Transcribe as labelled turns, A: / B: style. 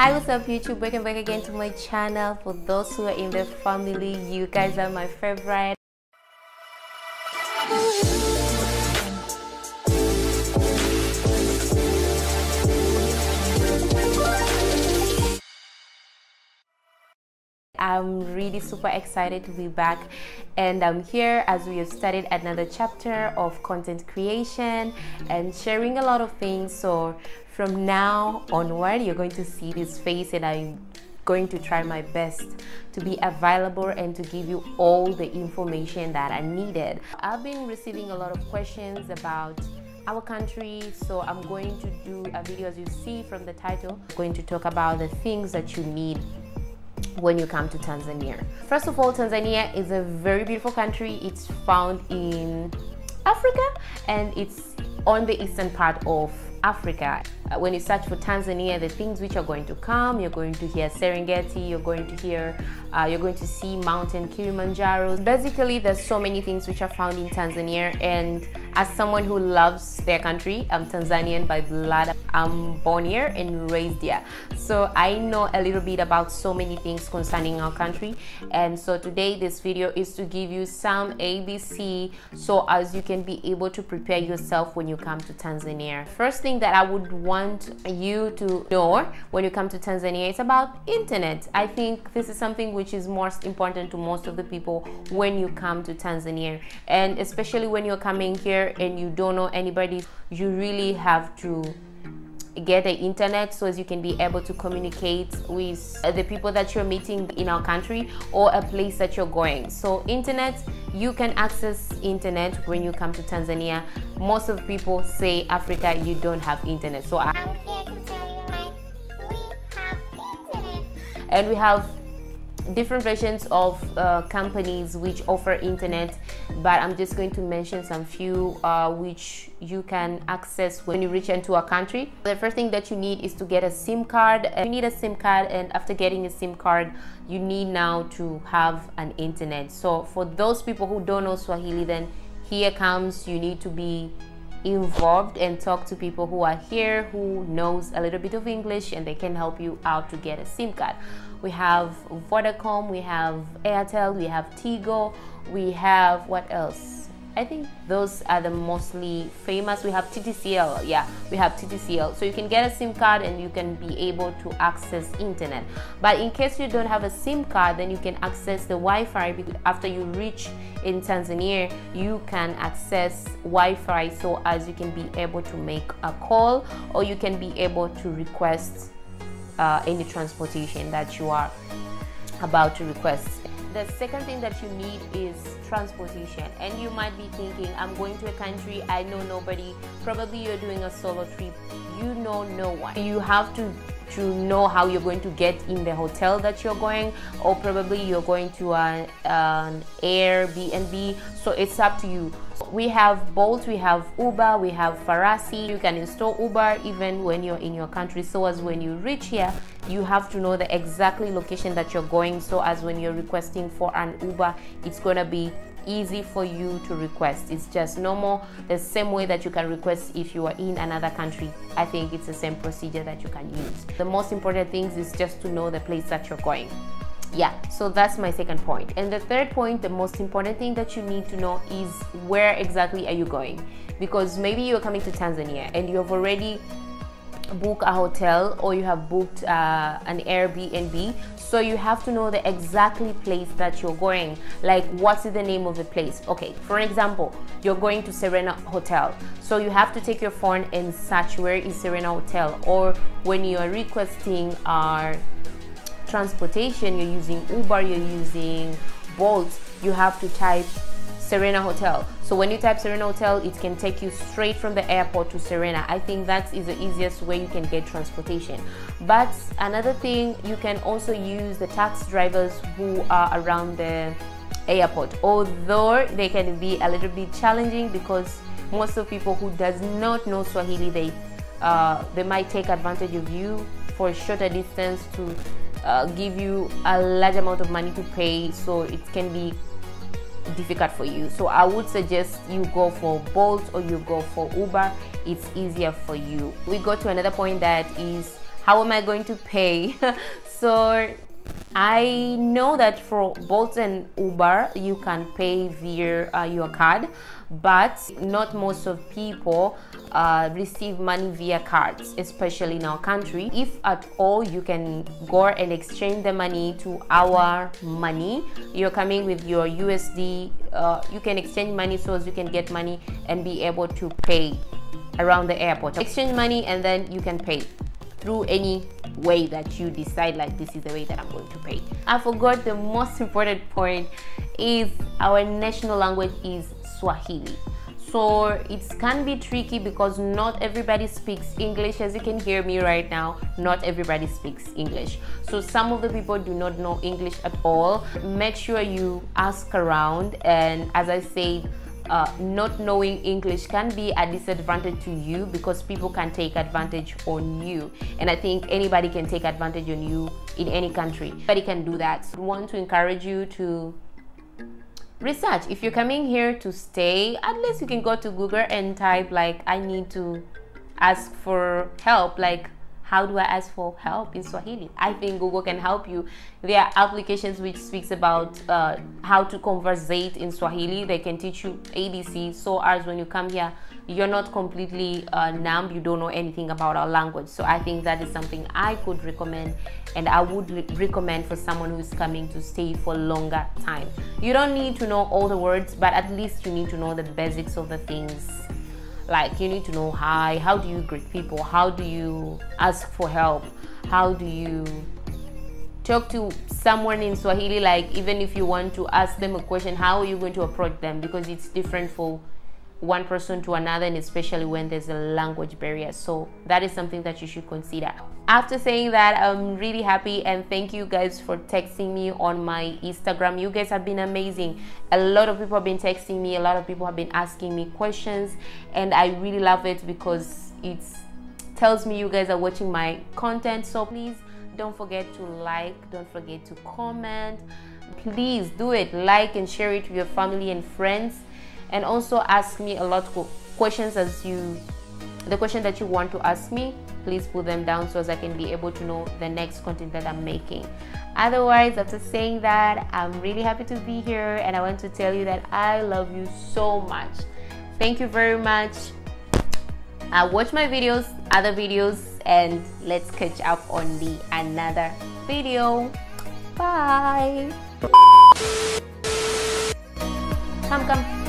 A: Hi, what's up YouTube? Welcome back again to my channel. For those who are in the family, you guys are my favorite. I'm really super excited to be back and I'm here as we have started another chapter of content creation and sharing a lot of things. So from now onward, you're going to see this face and I'm going to try my best to be available and to give you all the information that I needed. I've been receiving a lot of questions about our country so I'm going to do a video as you see from the title I'm going to talk about the things that you need when you come to Tanzania. First of all, Tanzania is a very beautiful country. It's found in Africa and it's on the eastern part of Africa. Uh, when you search for Tanzania, the things which are going to come, you're going to hear Serengeti, you're going to hear, uh, you're going to see Mountain Kilimanjaro. Basically, there's so many things which are found in Tanzania and as someone who loves their country, I'm Tanzanian by blood. I'm born here and raised here. So I know a little bit about so many things concerning our country. And so today this video is to give you some ABC so as you can be able to prepare yourself when you come to Tanzania. First thing that I would want you to know when you come to Tanzania is about internet. I think this is something which is most important to most of the people when you come to Tanzania. And especially when you're coming here and you don't know anybody, you really have to get the internet so as you can be able to communicate with the people that you're meeting in our country or a place that you're going. So internet you can access internet when you come to tanzania. Most of people say africa you don't have internet. So I,
B: I'm here to tell you like we
A: and we have different versions of uh, companies which offer internet but i'm just going to mention some few uh, which you can access when you reach into a country. The first thing that you need is to get a sim card you need a sim card and after getting a sim card you need now to have an internet. So for those people who don't know swahili then here comes you need to be involved and talk to people who are here who knows a little bit of english and they can help you out to get a sim card. We have vodacom we have airtel we have tigo we have what else I think those are the mostly famous. We have TTCL, yeah, we have TTCL. So you can get a SIM card and you can be able to access internet. But in case you don't have a SIM card, then you can access the Wi-Fi. After you reach in Tanzania, you can access Wi-Fi so as you can be able to make a call or you can be able to request uh, any transportation that you are about to request. The second thing that you need is transportation. And you might be thinking, I'm going to a country, I know nobody. Probably you're doing a solo trip, you know no one. You have to to know how you're going to get in the hotel that you're going or probably you're going to an, an Airbnb so it's up to you we have Bolt, we have Uber, we have Farasi. You can install Uber even when you're in your country. So as when you reach here, you have to know the exactly location that you're going. So as when you're requesting for an Uber, it's gonna be easy for you to request. It's just normal, the same way that you can request if you are in another country. I think it's the same procedure that you can use. The most important things is just to know the place that you're going yeah so that's my second point and the third point the most important thing that you need to know is where exactly are you going because maybe you're coming to tanzania and you have already booked a hotel or you have booked uh, an airbnb so you have to know the exactly place that you're going. Like what's the name of the place? Okay for example you're going to serena hotel. So you have to take your phone and search where is serena hotel. Or when you are requesting our transportation, you're using Uber, you're using Bolt, you have to type Serena Hotel. So when you type Serena Hotel, it can take you straight from the airport to Serena. I think that is the easiest way you can get transportation. But another thing, you can also use the taxi drivers who are around the airport. Although they can be a little bit challenging because most of people who does not know Swahili, they uh, they might take advantage of you for a shorter distance to uh, give you a large amount of money to pay so it can be difficult for you. So i would suggest you go for bolt or you go for uber. It's easier for you. We go to another point that is how am I going to pay? so I know that for Bolt and Uber, you can pay via uh, your card, but not most of people uh, receive money via cards, especially in our country. If at all, you can go and exchange the money to our money. You're coming with your USD, uh, you can exchange money so as you can get money and be able to pay around the airport. Exchange money and then you can pay through any way that you decide like this is the way that I'm going to pay. I forgot the most important point is our national language is Swahili. So it can be tricky because not everybody speaks English as you can hear me right now. Not everybody speaks English. So some of the people do not know English at all. Make sure you ask around and as I said uh, not knowing English can be a disadvantage to you because people can take advantage on you. And I think anybody can take advantage on you in any country. Anybody can do that. I want to encourage you to research. If you're coming here to stay, at least you can go to Google and type like, I need to ask for help. Like, how do I ask for help in Swahili? I think Google can help you. There are applications which speaks about uh, how to conversate in Swahili. They can teach you ABC. So as when you come here, you're not completely uh, numb. You don't know anything about our language. So I think that is something I could recommend, and I would re recommend for someone who is coming to stay for longer time. You don't need to know all the words, but at least you need to know the basics of the things like you need to know hi how do you greet people how do you ask for help how do you talk to someone in swahili like even if you want to ask them a question how are you going to approach them because it's different for one person to another and especially when there's a language barrier. So that is something that you should consider. After saying that i'm really happy and thank you guys for texting me on my instagram. You guys have been amazing. A lot of people have been texting me a lot of people have been asking me questions and i really love it because it tells me you guys are watching my content. So please don't forget to like don't forget to comment. Please do it. Like and share it with your family and friends and also ask me a lot of questions as you the question that you want to ask me please put them down so as i can be able to know the next content that i'm making. Otherwise after saying that i'm really happy to be here and i want to tell you that i love you so much. Thank you very much. Uh, watch my videos other videos and let's catch up on the another video. Bye. Come come